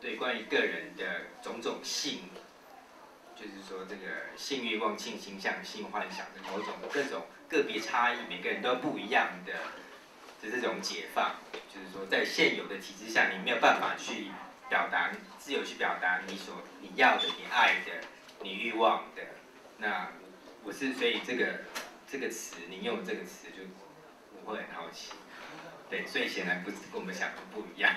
对关于个人的种种性，就是说这个性欲望、性倾向、性幻想的某种各种个别差异，每个人都不一样的的这种解放，就是说在现有的体制下，你没有办法去表达自由去表达你所你要的、你爱的、你欲望的。那我是所以这个这个词，你用这个词就我会很好奇。对，所以显然不跟我们想的不一样。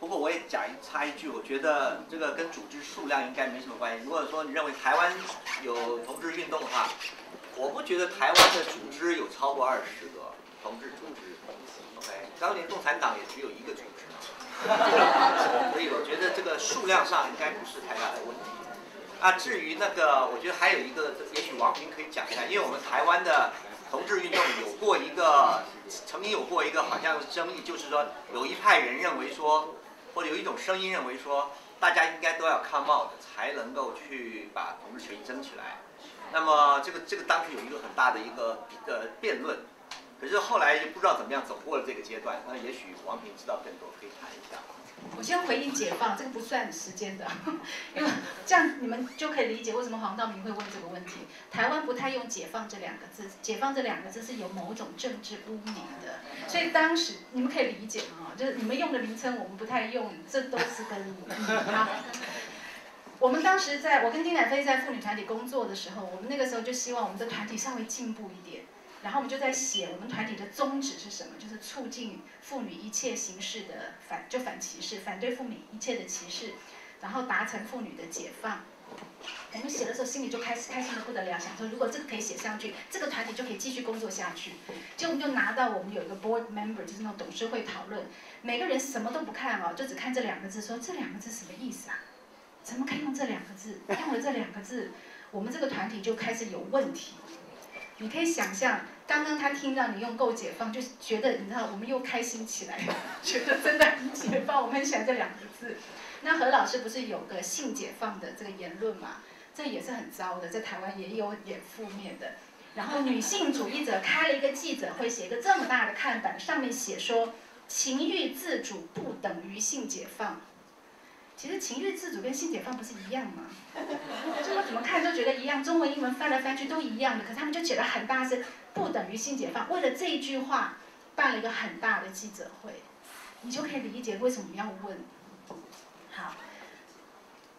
不过我也讲一插一句，我觉得这个跟组织数量应该没什么关系。如果说你认为台湾有同志运动的话，我不觉得台湾的组织有超过二十个同志组织。OK，当年共产党也只有一个组织，所以我觉得这个数量上应该不是太大的问题。啊，至于那个，我觉得还有一个，也许王平可以讲一下，因为我们台湾的同志运动有过一个，曾经有过一个好像争议，就是说有一派人认为说。或者有一种声音认为说，大家应该都要 come out 才能够去把同志权争起来。那么这个这个当时有一个很大的一个呃辩论，可是后来就不知道怎么样走过了这个阶段。那也许王平知道更多，可以谈一下。我先回应解放，这个不算时间的，因为这样你们就可以理解为什么黄道明会问这个问题。台湾不太用解放这两个字，解放这两个字是有某种政治污名的，所以当时你们可以理解啊，就是你们用的名称我们不太用，这都是跟好。我们当时在我跟丁乃飞在妇女团体工作的时候，我们那个时候就希望我们的团体稍微进步一点。然后我们就在写我们团体的宗旨是什么，就是促进妇女一切形式的反，就反歧视，反对妇女一切的歧视，然后达成妇女的解放。我们写的时候心里就开始开心的不得了，想说如果这个可以写上去，这个团体就可以继续工作下去。结果我们就拿到我们有一个 board member，就是那种董事会讨论，每个人什么都不看哦，就只看这两个字，说这两个字什么意思啊？怎么可以用这两个字？用了这两个字，我们这个团体就开始有问题。你可以想象，刚刚他听到你用“够解放”，就觉得你知道，我们又开心起来，觉得真的很解放。我很喜欢这两个字。那何老师不是有个性解放的这个言论嘛？这也是很糟的，在台湾也有点负面的。然后女性主义者开了一个记者会，写一个这么大的看板，上面写说：“情欲自主不等于性解放。”其实情欲自主跟性解放不是一样吗？就我怎么看都觉得一样，中文英文翻来翻去都一样的，可是他们就写了很大声，不等于性解放。为了这一句话，办了一个很大的记者会，你就可以理解为什么要问。好，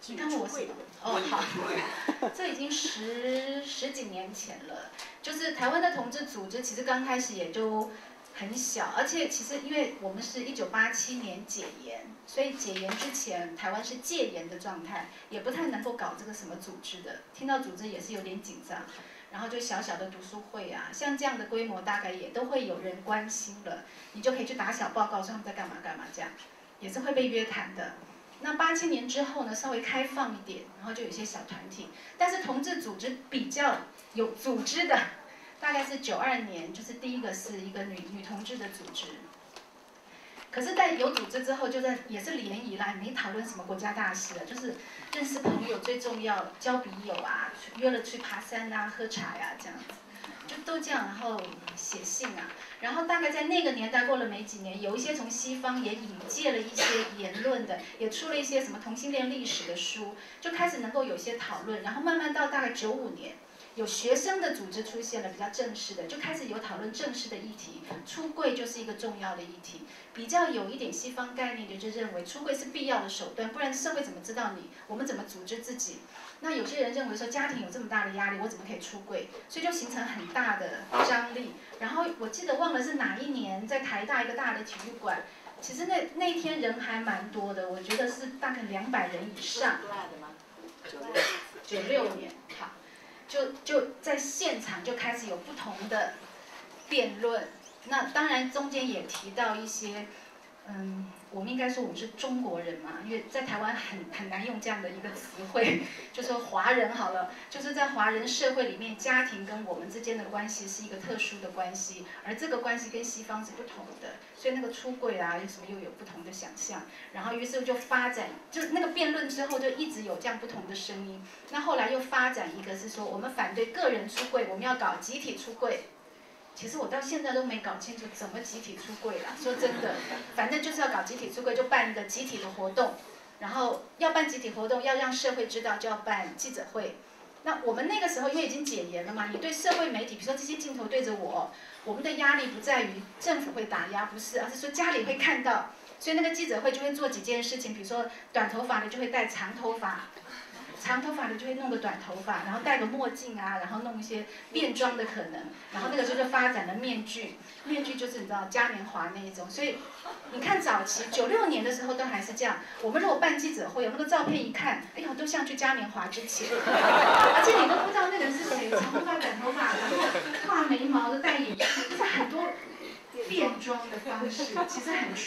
你看我是哦好，这已经十十几年前了，就是台湾的同志组织，其实刚开始也就。很小，而且其实因为我们是一九八七年解严，所以解严之前台湾是戒严的状态，也不太能够搞这个什么组织的。听到组织也是有点紧张，然后就小小的读书会啊，像这样的规模大概也都会有人关心了，你就可以去打小报告说他们在干嘛干嘛这样，也是会被约谈的。那八七年之后呢，稍微开放一点，然后就有一些小团体，但是同志组织比较有组织的。大概是九二年，就是第一个是一个女女同志的组织。可是，在有组织之后，就在也是联谊啦，没讨论什么国家大事了，就是认识朋友最重要，交笔友啊，约了去爬山啊，喝茶呀，这样子，就都这样，然后写信啊，然后大概在那个年代过了没几年，有一些从西方也引介了一些言论的，也出了一些什么同性恋历史的书，就开始能够有些讨论，然后慢慢到大概九五年。有学生的组织出现了，比较正式的，就开始有讨论正式的议题。出柜就是一个重要的议题，比较有一点西方概念的，就认为出柜是必要的手段，不然社会怎么知道你？我们怎么组织自己？那有些人认为说家庭有这么大的压力，我怎么可以出柜？所以就形成很大的张力。然后我记得忘了是哪一年，在台大一个大的体育馆，其实那那天人还蛮多的，我觉得是大概两百人以上。九六年。现场就开始有不同的辩论，那当然中间也提到一些，嗯，我们应该说我们是中国人嘛，因为在台湾很很难用这样的一个词汇，就说华人好了，就是在华人社会里面，家庭跟我们之间的关系是一个特殊的关系，而这个关系跟西方是不同的，所以那个出柜啊，有什么又有不同的想象，然后于是就发展，就那个辩论之后就一直有这样不同的声音，那后来又发展一个是说，我们反对个人出柜，我们要搞集体出柜。其实我到现在都没搞清楚怎么集体出柜啦。说真的，反正就是要搞集体出柜，就办一个集体的活动，然后要办集体活动，要让社会知道，就要办记者会。那我们那个时候因为已经解严了嘛，你对社会媒体，比如说这些镜头对着我，我们的压力不在于政府会打压，不是，而是说家里会看到，所以那个记者会就会做几件事情，比如说短头发的就会戴长头发。长头发的就会弄个短头发，然后戴个墨镜啊，然后弄一些变装的可能，然后那个就是发展了面具，面具就是你知道嘉年华那一种，所以你看早期九六年的时候都还是这样。我们如果办记者会，有那个照片一看，哎呦，都像去嘉年华之前，而且你都不知道那个人是谁，长头发、短头发，然后画眉毛的、戴眼镜，是很多变装的方式，其实很后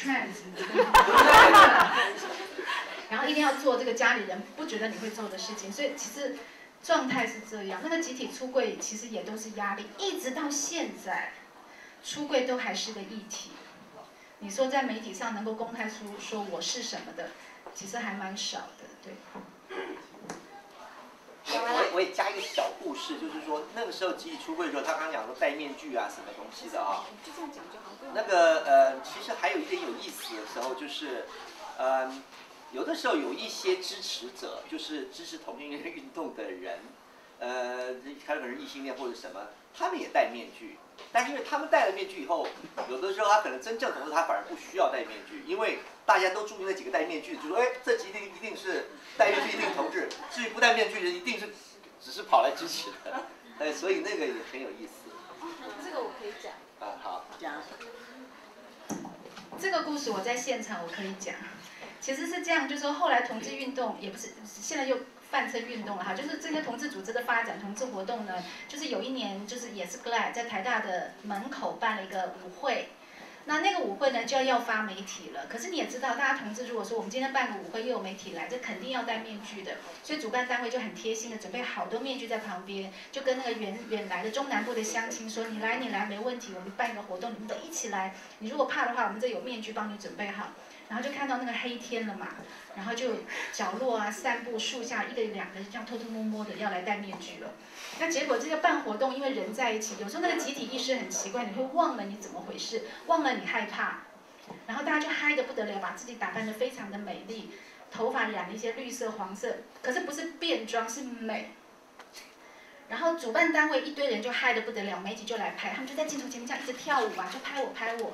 一定要做这个家里人不觉得你会做的事情，所以其实状态是这样。那个集体出柜其实也都是压力，一直到现在，出柜都还是个议题。你说在媒体上能够公开出说我是什么的，其实还蛮少的，对。我我也加一个小故事，就是说那个时候集体出柜的时候，他刚刚讲说戴面具啊什么东西的啊。就这样讲就好。那个呃，其实还有一点有意思的时候就是，嗯。有的时候有一些支持者，就是支持同性恋运动的人，呃，可能是异性恋或者什么，他们也戴面具。但是因为他们戴了面具以后，有的时候他可能真正同志，他反而不需要戴面具，因为大家都注意那几个戴面具，就说，哎，这几定一定是戴面具一定同志，至于不戴面具的人，一定是只是跑来支持的。哎，所以那个也很有意思。这个我可以讲。啊，好。讲。这个故事我在现场，我可以讲。其实是这样，就是说后来同志运动也不是，现在又泛称运动了哈。就是这些同志组织的发展，同志活动呢，就是有一年就是也是 Glad 在台大的门口办了一个舞会，那那个舞会呢就要要发媒体了。可是你也知道，大家同志如果说我们今天办个舞会又有媒体来，这肯定要戴面具的。所以主办单位就很贴心的准备好多面具在旁边，就跟那个远远来的中南部的乡亲说：“你来你来没问题，我们办一个活动，你们都一起来。你如果怕的话，我们这有面具帮你准备好。”然后就看到那个黑天了嘛，然后就角落啊、散步、树下，一个两个这样偷偷摸摸的要来戴面具了。那结果这个办活动，因为人在一起，有时候那个集体意识很奇怪，你会忘了你怎么回事，忘了你害怕，然后大家就嗨得不得了，把自己打扮得非常的美丽，头发染了一些绿色、黄色，可是不是变装，是美。然后主办单位一堆人就嗨得不得了，媒体就来拍，他们就在镜头前面这样一直跳舞啊，就拍我拍我。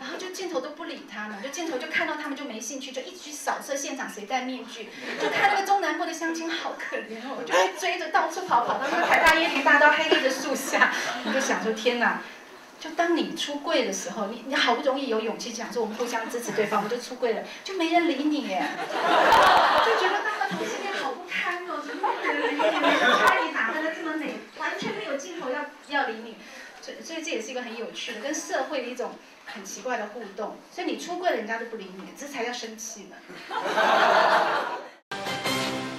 然后就镜头都不理他们，就镜头就看到他们就没兴趣，就一直去扫射现场谁戴面具，就看那个中南部的乡亲好可怜哦，我就追着到处跑，跑到那个台大椰林大道黑黑的树下，我就想说天哪，就当你出柜的时候，你你好不容易有勇气讲说我们互相支持对方，我就出柜了，就没人理你耶，就觉得那个同性恋好不堪哦，怎么没人理你？拍你打扮的这么美，完全没有镜头要要理你，所这也是一个很有趣的跟社会的一种。很奇怪的互动，所以你出柜了，人家都不理你，这才叫生气呢。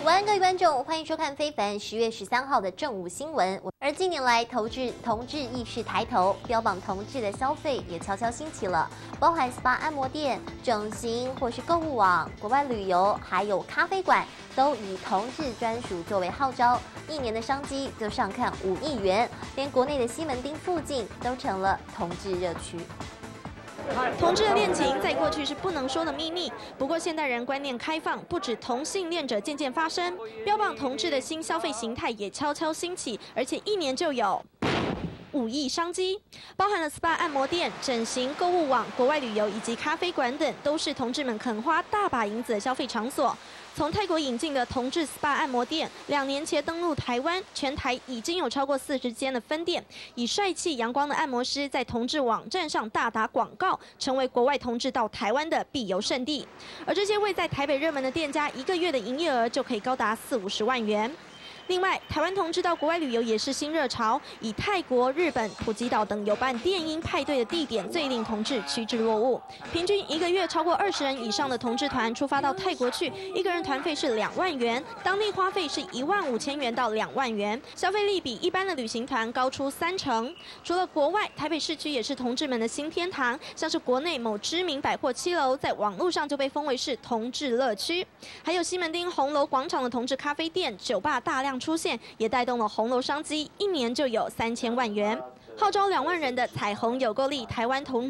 晚安，各位观众，欢迎收看非凡十月十三号的正午新闻。而近年来，投志同志意识抬头，标榜同志的消费也悄悄兴起了，包含 SPA 按摩店、整形或是购物网、国外旅游，还有咖啡馆，都以同志专属作为号召，一年的商机就上看五亿元，连国内的西门町附近都成了同志热区。同志的恋情在过去是不能说的秘密，不过现代人观念开放，不止同性恋者渐渐发生，标榜同志的新消费形态也悄悄兴起，而且一年就有。五亿商机，包含了 SPA 按摩店、整形、购物网、国外旅游以及咖啡馆等，都是同志们肯花大把银子的消费场所。从泰国引进的同志 SPA 按摩店，两年前登陆台湾，全台已经有超过四十间的分店，以帅气阳光的按摩师在同志网站上大打广告，成为国外同志到台湾的必游胜地。而这些位在台北热门的店家，一个月的营业额就可以高达四五十万元。另外，台湾同志到国外旅游也是新热潮，以泰国、日本、普吉岛等有办电音派对的地点最令同志趋之若鹜。平均一个月超过二十人以上的同志团出发到泰国去，一个人团费是两万元，当地花费是一万五千元到两万元，消费力比一般的旅行团高出三成。除了国外，台北市区也是同志们的新天堂，像是国内某知名百货七楼，在网络上就被封为是同志乐区，还有西门町红楼广场的同志咖啡店、酒吧大量。出现也带动了红楼商机，一年就有三千万元。号召两万人的彩虹有够力台湾同。